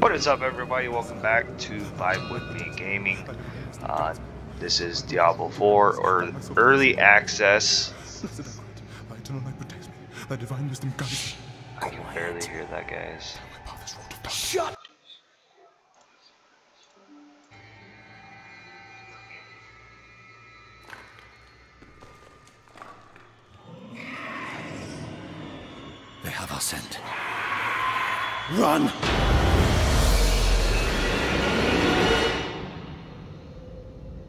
What is up, everybody? Welcome back to Vibe With Me Gaming. Uh, this is Diablo 4, or Early Access. I can barely hear that, guys. Shut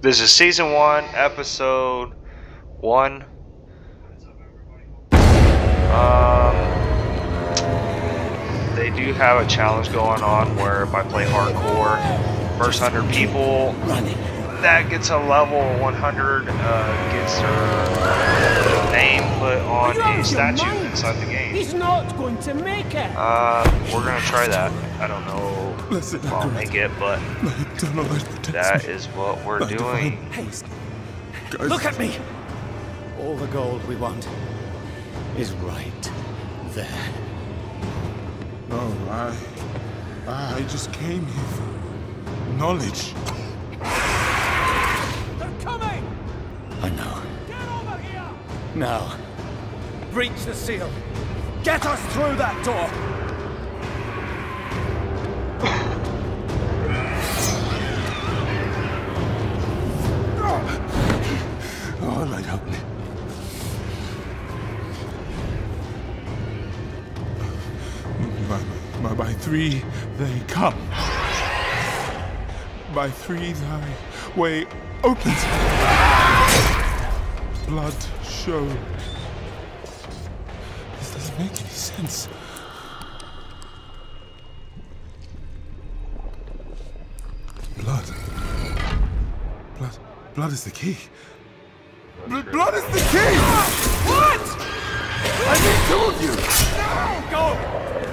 This is Season 1, Episode 1. Um, they do have a challenge going on where if I play hardcore, first 100 people, that gets a level 100, uh, gets their name put on a statue inside the game. He's not going to make it. Uh, we're gonna try that. I don't know Blessed if I'll make it, but Thy eternal light protects that me. is what we're doing. divine Haste. guides Look at me! All the gold we want is right there. No, I, I just came here for knowledge. They're coming. I know. Get over here. Now, breach the seal. Get us through that door! Three they come. By three thy way opens. Blood shows. This doesn't make any sense. Blood. Blood. Blood is the key. Bl- blood is the key! What? I need two of you! Go!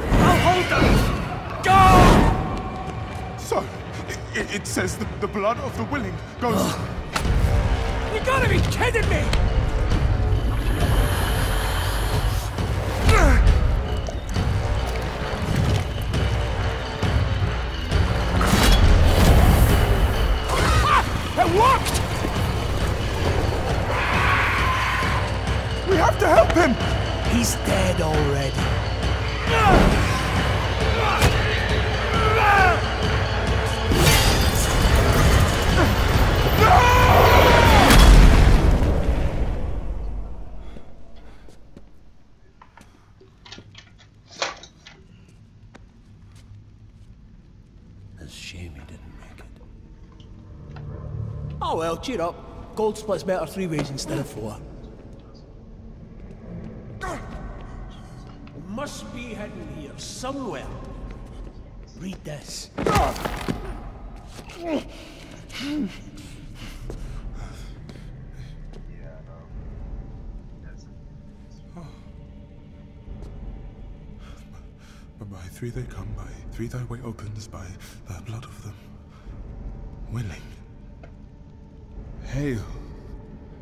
I'll hold them! Go! So, it, it says the, the blood of the willing goes. You gotta be kidding me. It worked. we have to help him! He's dead already. Oh well, cheer up. Gold splits better three ways instead of four. Must be hidden here somewhere. Read this. By three they come, by three thy way opens, by the blood of them willing. Hail.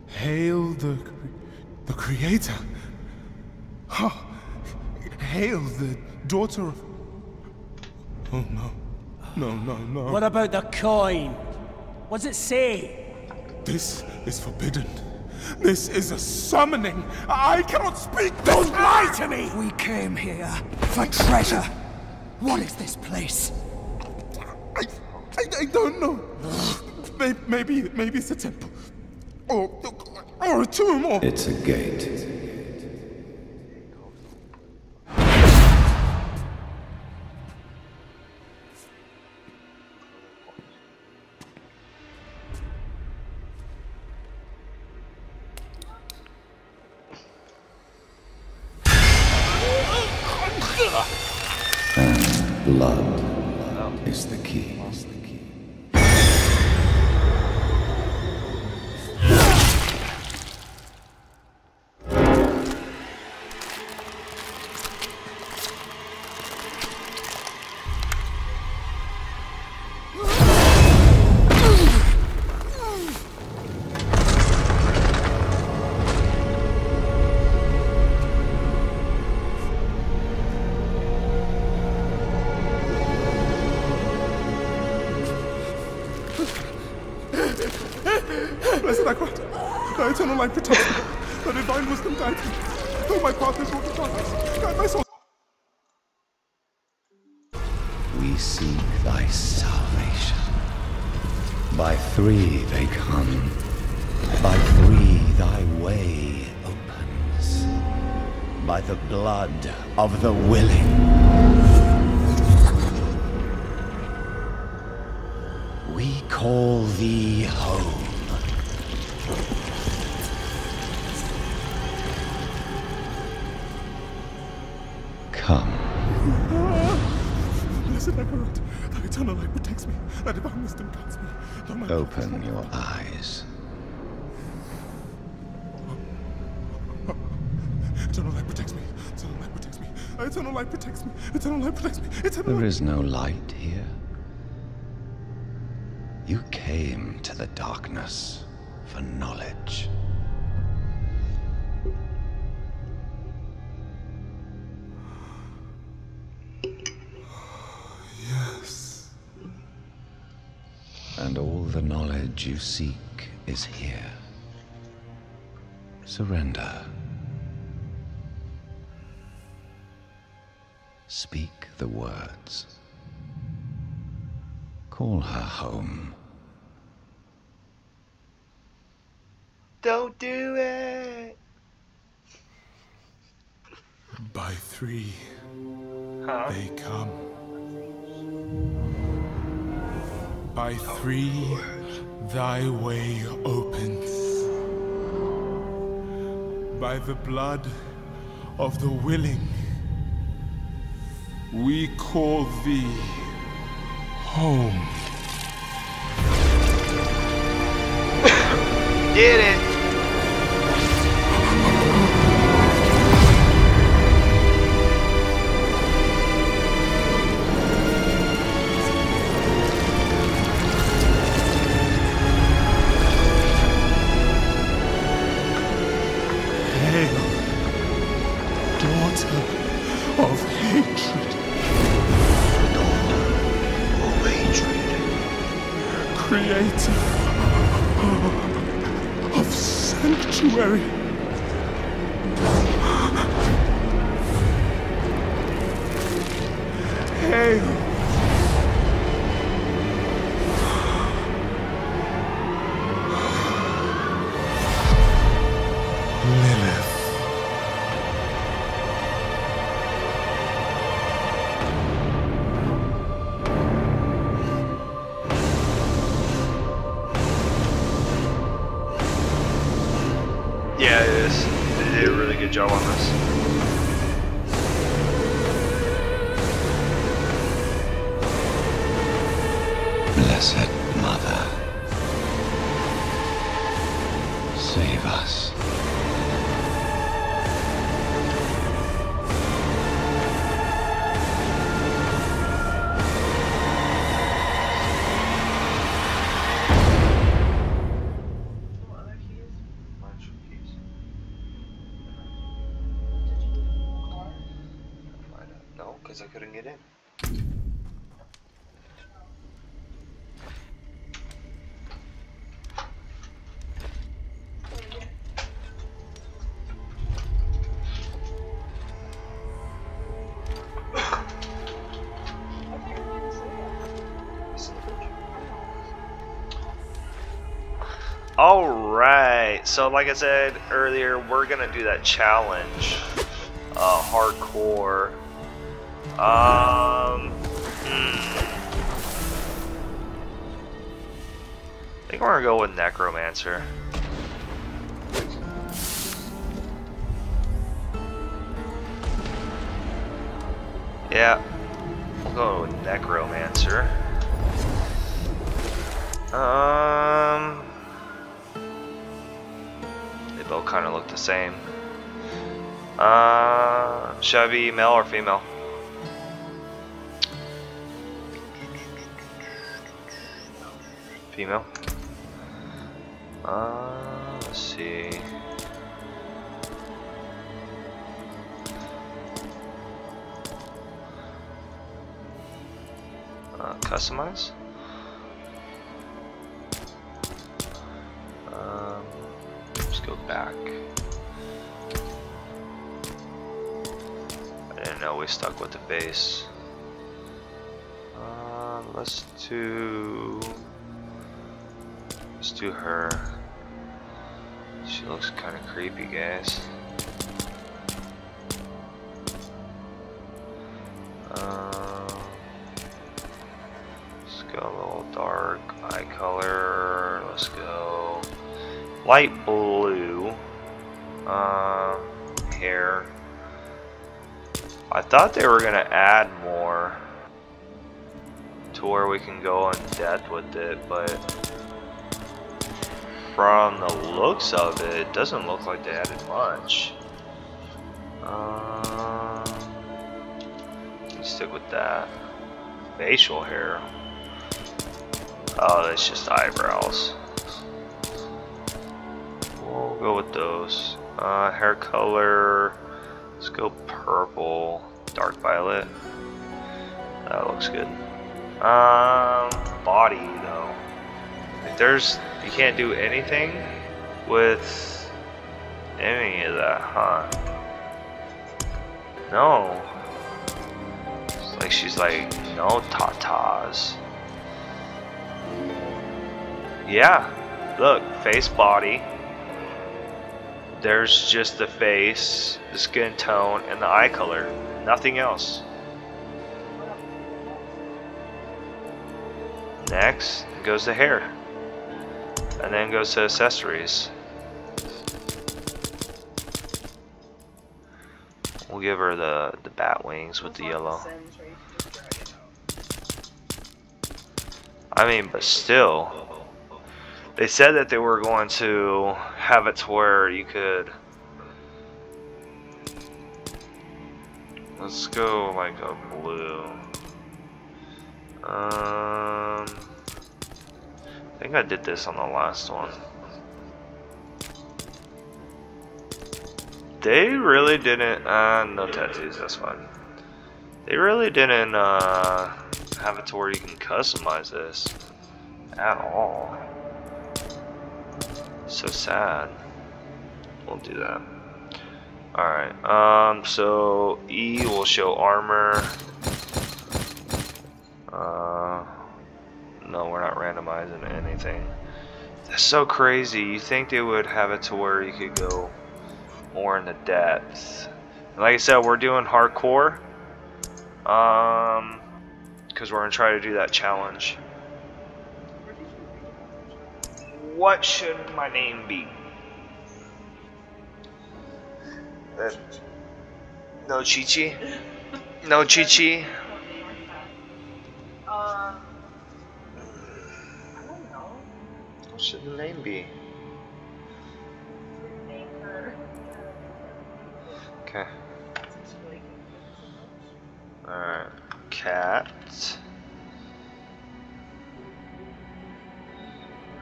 Hail the, the Creator. Ha! Hail the daughter of. Oh no. No, no, no. What about the coin? What's it say? This is forbidden. This is a summoning. I cannot speak. Don't lie to me! We came here for treasure. What is this place? I, I, I don't know. Maybe, maybe, maybe it's a temple, or a tomb, or. It's a gate. Thy eternal light protects me. Thy divine wisdom guides me. Though my path is walking darkness, guide my soul. We seek thy salvation. By three they come. By three thy way opens. By the blood of the willing. We call thee home. Come. Blessed Akarat, thy eternal light protects me. Thy divine wisdom guides me. Open your eyes. Eternal light protects me. Eternal light protects me. Eternal light protects me. Eternal light protects me. Eternal There is no light here. You came to the darkness for knowledge. Yes. And all the knowledge you seek is here. Surrender. Speak the words. Call her home. Don't do it. By three Huh? they come. By three thy way opens. By the blood of the willing we call thee home. Did it. Alright, so like I said earlier, we're gonna do that challenge. Uh, hardcore. Um. hmm. I think we're gonna go with Necromancer. Yeah, we'll go with Necromancer. Um. They both kind of look the same. Uh, should I be male or female? Female. Uh, let's see. Uh, customize. We stuck with the base. Uh, let's do... Let's do her. She looks kind of creepy, guys. Uh, let's go a little dark eye color. Let's go light blue. Thought they were gonna add more to where we can go in depth with it, but from the looks of it, it doesn't look like they added much. Um, stick with that. Facial hair. Oh, that's just eyebrows. We'll go with those. Uh, hair color. Let's go purple, violet. That looks good. Um, body though. Like there's, you can't do anything with any of that, huh? No. It's like she's like, no tatas. Yeah, look, face, body. There's just the face, the skin tone, and the eye color. Nothing else. Next goes the hair. And then goes to accessories. We'll give her the, the bat wings with the yellow. I mean, but still. They said that they were going to have it to where you could... Let's go like a blue. Um, I think I did this on the last one. They really didn't, uh, no tattoos, that's fine. They really didn't, uh, have it to where you can customize this at all. So sad. We'll do that. Alright, um, so E will show armor. Uh, no, we're not randomizing anything. That's so crazy. You think they would have it to where you could go more into depth. And like I said, we're doing hardcore. Um, because we're going to try to do that challenge. What should my name be? Uh, no Chi-Chi? No Chi-Chi? Um, I don't know. What should the name be? Okay. Alright. Cat.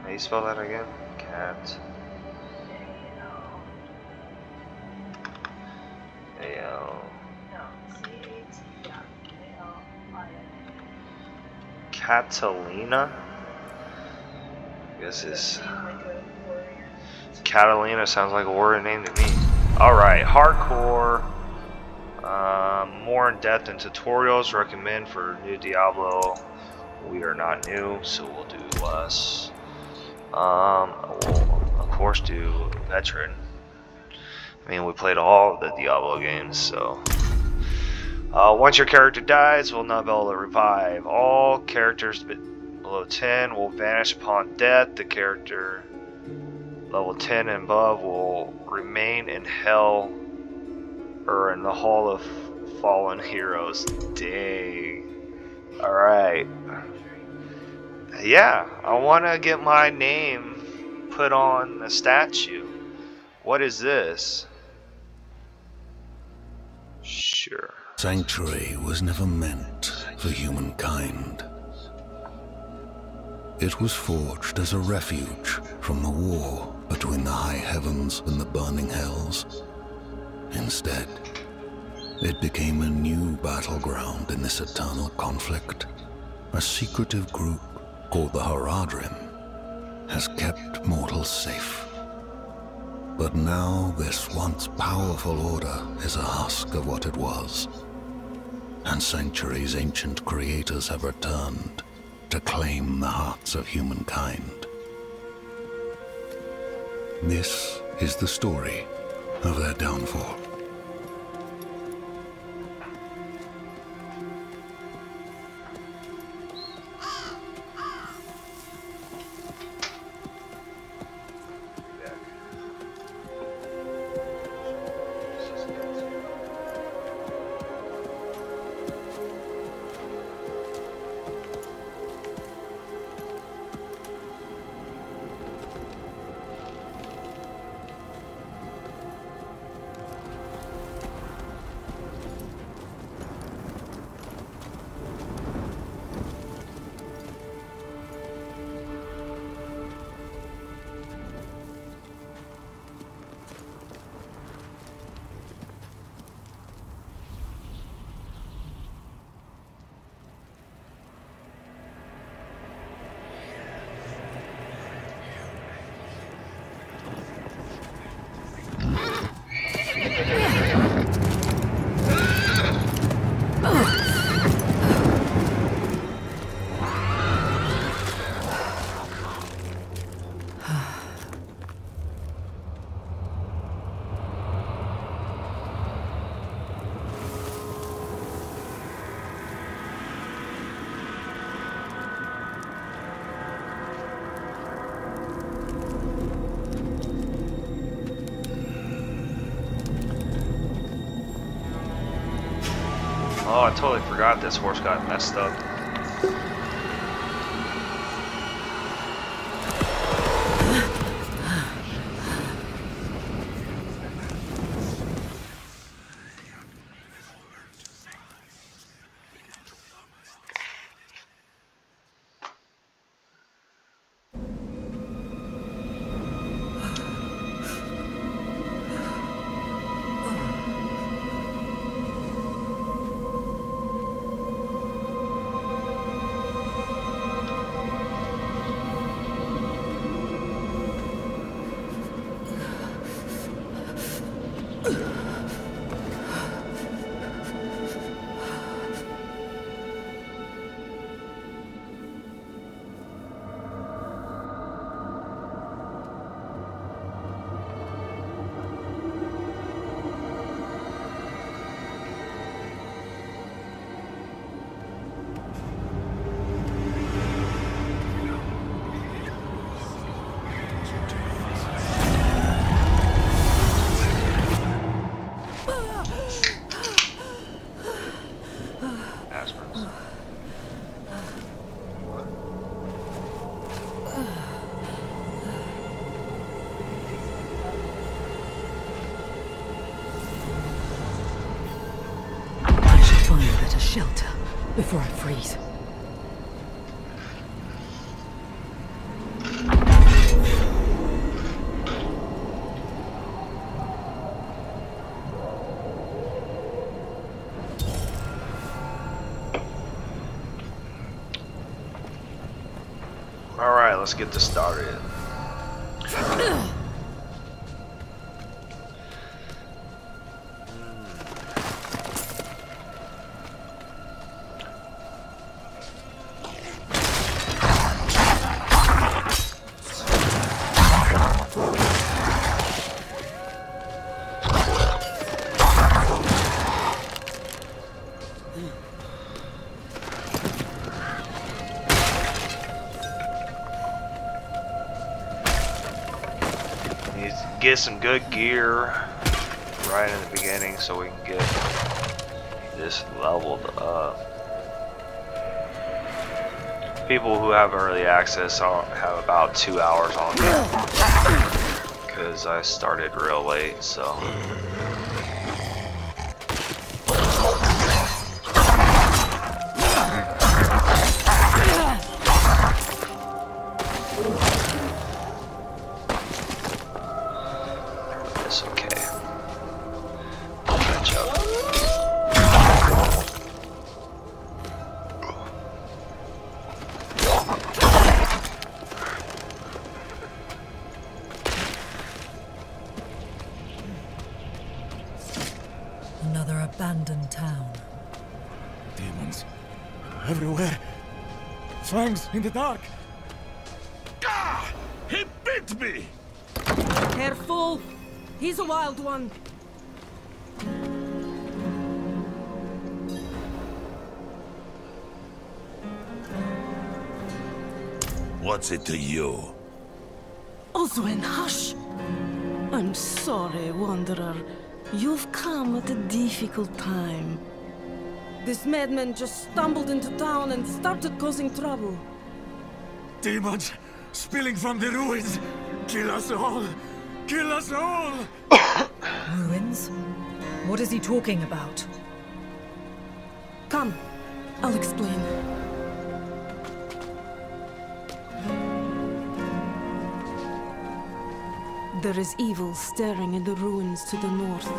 How do you spell that again? Cat. A-L. Catalina? I guess it's... Catalina sounds like a warrior name to me. Alright, hardcore. Um, more in depth and tutorials recommend for new Diablo. We are not new, so we'll do less. Um, we'll of course do veteran. I mean, we played all the Diablo games, so. Uh, once your character dies, we'll not be able to revive. All characters below 10 will vanish upon death. The character level 10 and above will remain in hell or in the Hall of Fallen Heroes. Dang. Alright. Yeah, I want to get my name put on a statue. What is this? Sure. Sanctuary was never meant for humankind. It was forged as a refuge from the war between the high heavens and the burning hells. Instead, it became a new battleground in this eternal conflict. A secretive group called the Horadrim has kept mortals safe. But now this once powerful order is a husk of what it was. And centuries ancient creators have returned to claim the hearts of humankind. This is the story of their downfall. This horse got messed up. A shelter before I freeze. Alright, let's get this started. some good gear right in the beginning so we can get this leveled up. People who have early access have about two hours on me because I started real late, so. What's it to you? Oswin, hush! I'm sorry, Wanderer. You've come at a difficult time. This madman just stumbled into town and started causing trouble. Demons spilling from the ruins. Kill us all. Kill us all. Ruins? What is he talking about? Come, I'll explain. There is evil staring in the ruins to the north.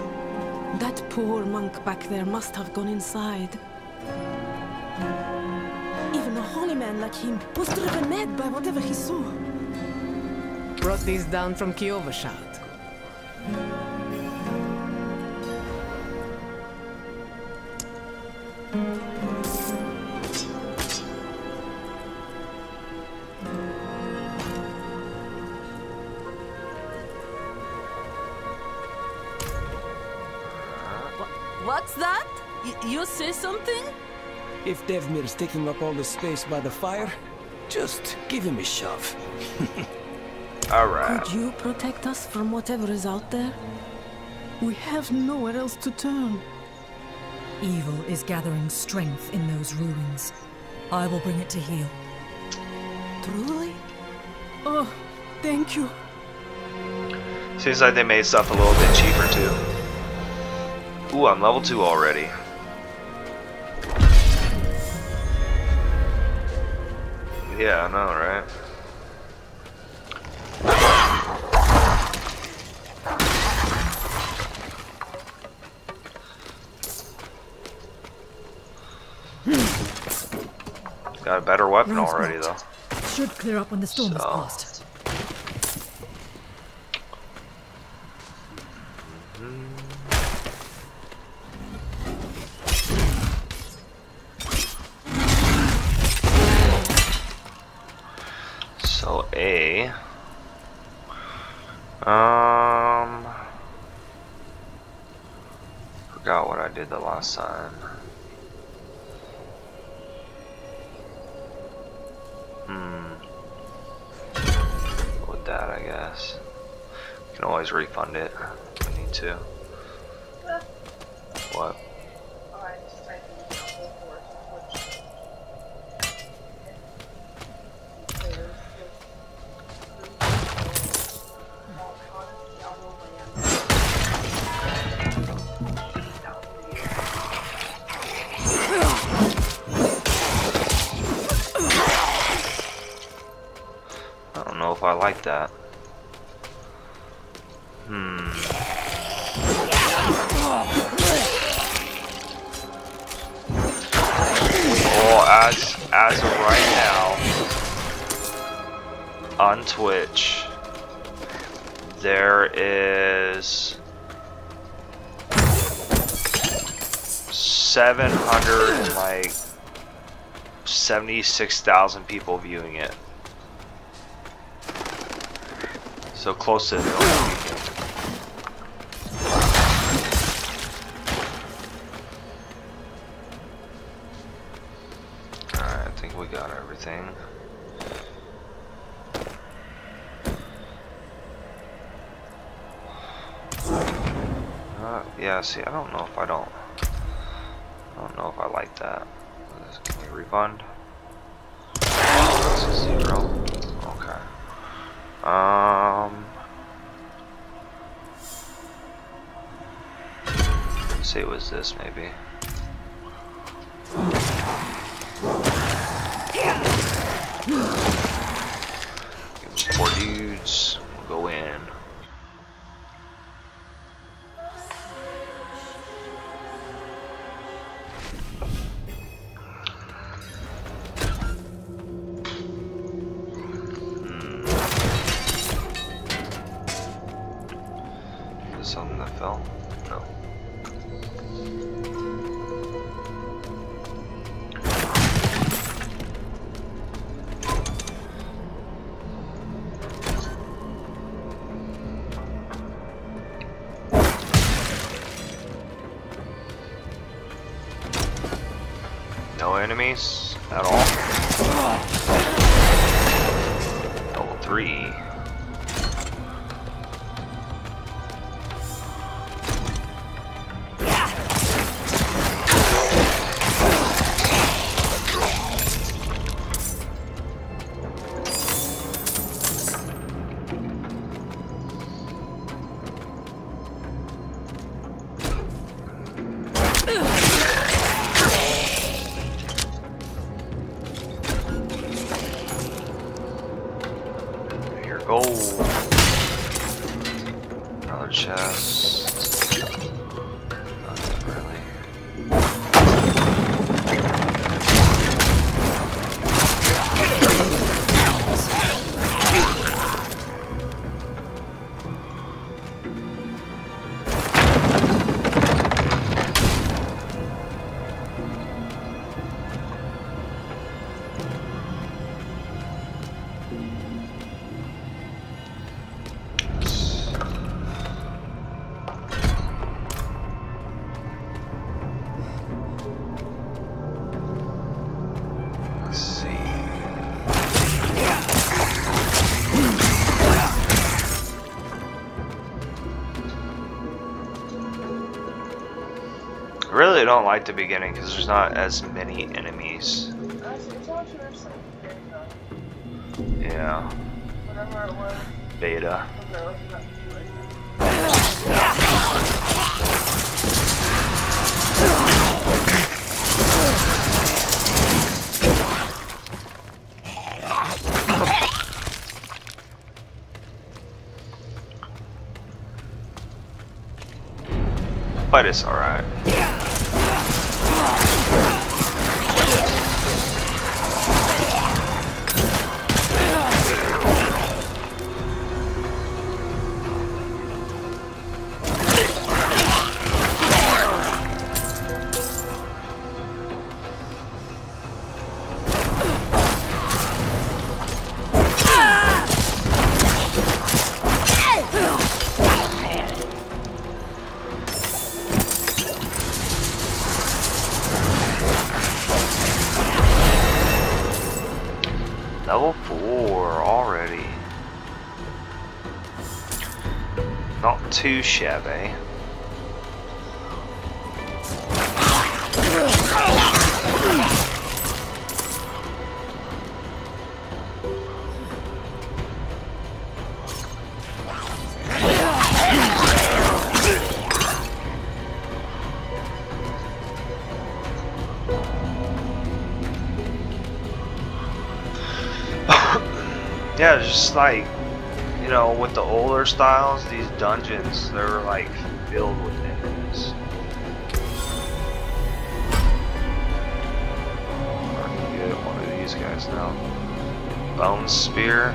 That poor monk back there must have gone inside. Even a holy man like him was driven mad by whatever he saw. Brought these down from Kyovashad. What's that? Y- you say something? If Devmir's taking up all the space by the fire, just give him a shove. Alright. Could you protect us from whatever is out there? We have nowhere else to turn. Evil is gathering strength in those ruins. I will bring it to heal. Truly? Oh, thank you. Seems like they made stuff a little bit cheaper too. Ooh, I'm level 2 already. Yeah, I know, right? Got a better weapon Round's already, not. though. Should clear up when the storm is So. past. So A. Um. Forgot what I did the last time. Hmm. With that, I guess. We can always refund it if we need to. Hmm. As as of right now, on Twitch, there is seven hundred like seventy six thousand people viewing it. So close to a million yeah, see, I don't know if I don't. I don't know if I like that. Can we refund? That's a zero. Okay. Um. Let's it was this maybe. Give don't like the beginning because there's not as many enemies. Yeah. Beta. But it's alright. Too eh? shabby. Yeah, just like, know, with the older styles, these dungeons, they're like filled with enemies. I can get one of these guys now. Bone Spear.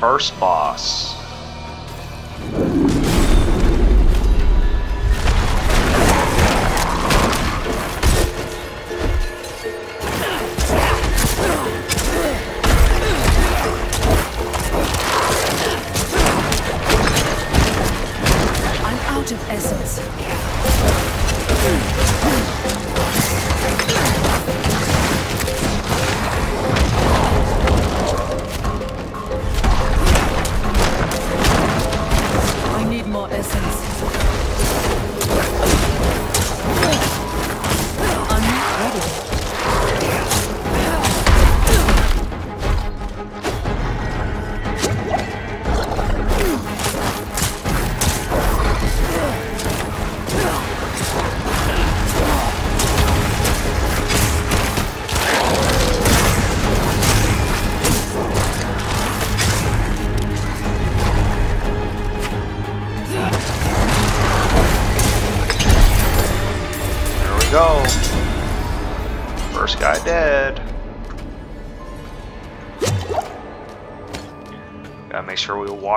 First boss.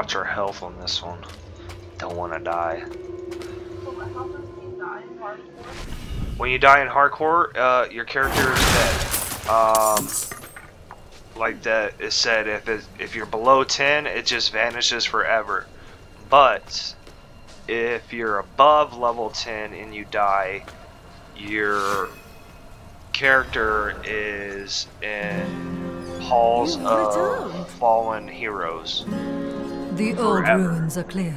Watch our health on this one. Don't wanna die. So what happens when you die when you die in hardcore, uh, your character is dead. Um, like that is said, if it, if you're below 10, it just vanishes forever. But if you're above level 10 and you die, your character is in halls of fallen heroes. The old Forever. ruins are clear.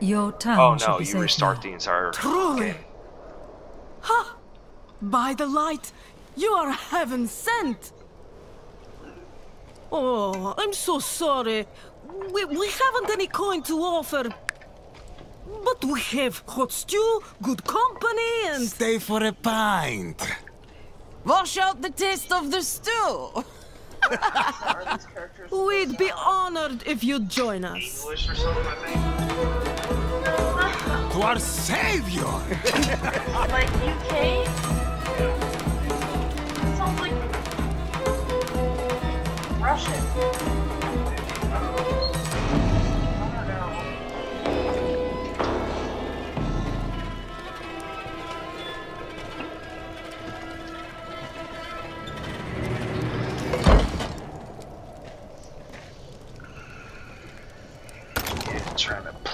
Your town Oh should no, you restart now. the entire Truly. game. Ha! By the light, you are heaven sent. Oh, I'm so sorry. We, we haven't any coin to offer. But we have hot stew, good company, and. Stay for a pint. Wash out the taste of the stew. We'd be honored if you'd join us. English or something, I think. To our savior! like UK? Sounds like Russian.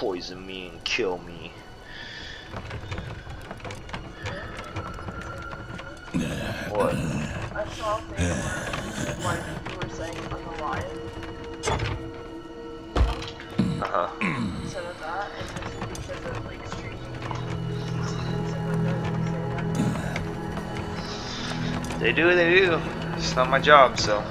Poison me and kill me. What? I saw things like you were saying on the lion. Uh huh. Instead of that, and because of like street They do what they do. It's not my job, so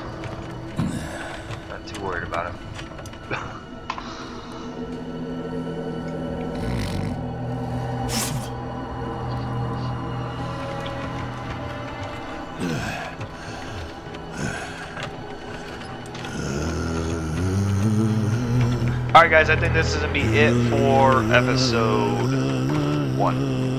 guys, I think this is gonna be it for episode one.